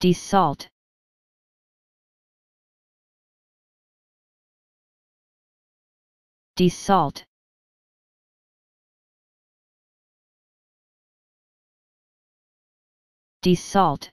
Desalt. Desalt. Desalt.